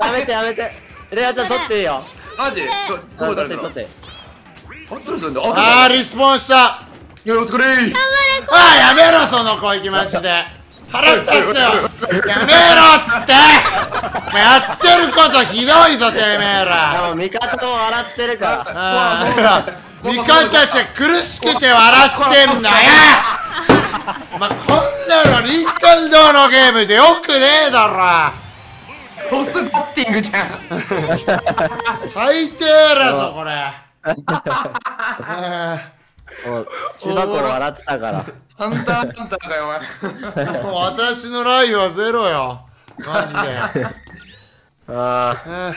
やめてやめて。レアちゃん取っていいよ。マジ？どどうだろう取って取って。あ、ーリスポーンした。いや、お疲れ。ーあーやめろその攻撃マジで腹立つよ。やめろって。やってることひどいぞてめえら。でも味方も笑ってるから。味方たちは苦しくて笑ってんだよ。まあ、こんなの任天堂のゲームでよくねえだろトスバッティングじゃん。最低だぞこれ。千葉子笑ってたから。ハンターハンターかよ、お前。私のライフはゼロよ。マジで。ああ